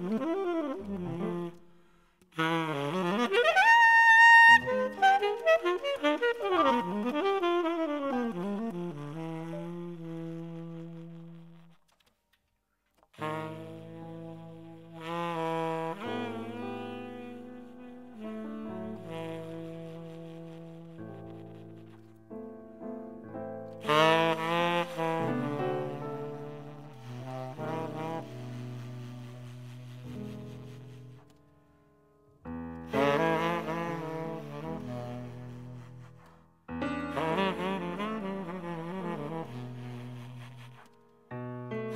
Música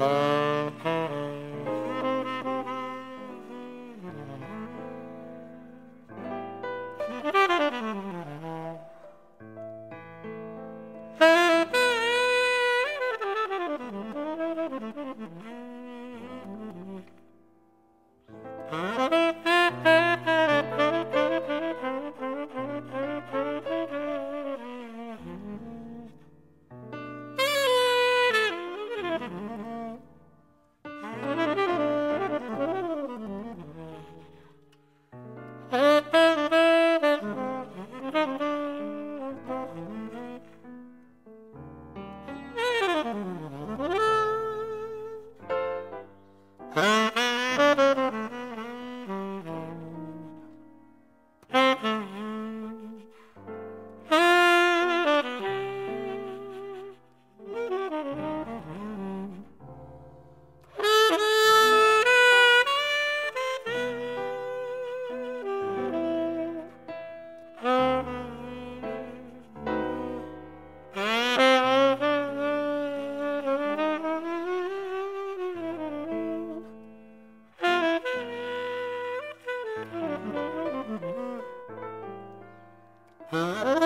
Uh... Huh?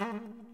Mm-hmm.